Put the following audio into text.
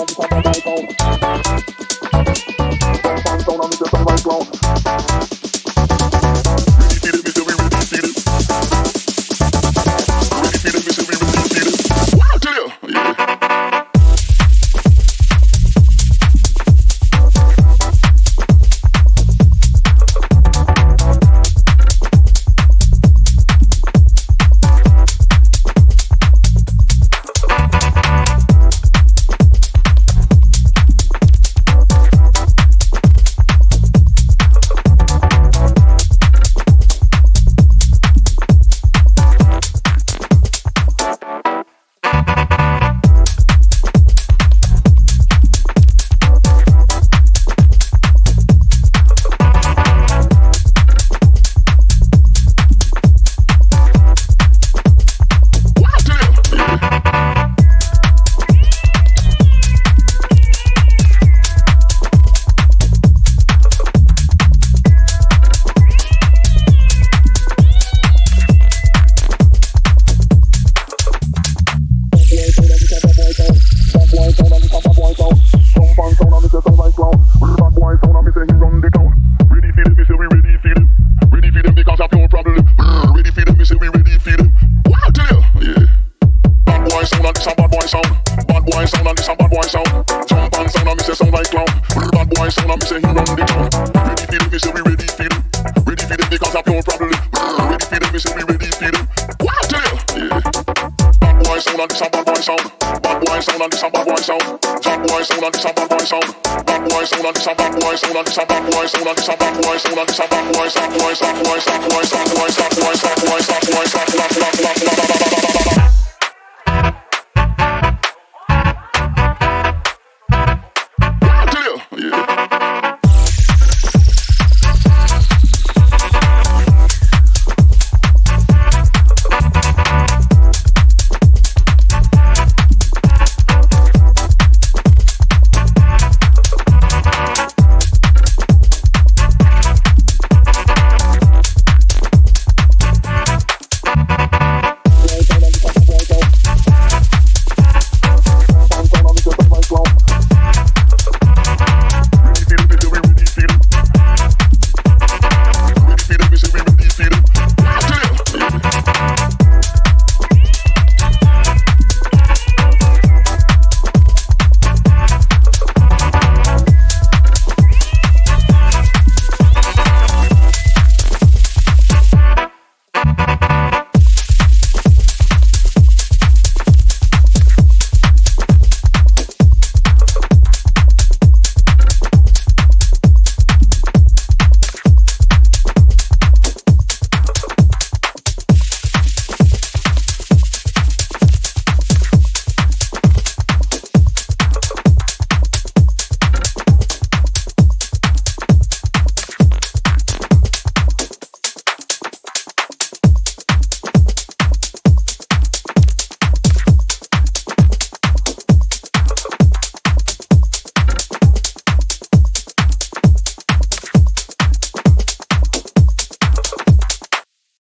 Vamos Thank you. say sound like clown. Bad boy sound and me say he run the town. Ready for them, me say we ready for them. Ready for them, they can't have no problem. Ready for them, me say we ready for them. Wow, tell yeah. Bad boy sound and this a bad boy sound. Bad boy sound and this a bad boy sound. Bad boy sound and this a bad boy sound. Bad boy sound and this a bad boy sound this a bad boy sound and this a bad boy sound this a bad boy sound boy sound boy boy sound boy boy sound boy sound boy sound boy sound boy sound boy sound boy boy sound boy sound bad boy sound boy sound boy boy sound boy boy sound boy sound boy sound boy sound boy sound boy sound boy boy sound boy sound boy sound boy sound boy sound boy sound boy sound boy sound boy sound boy sound boy sound boy sound boy sound boy sound boy sound boy sound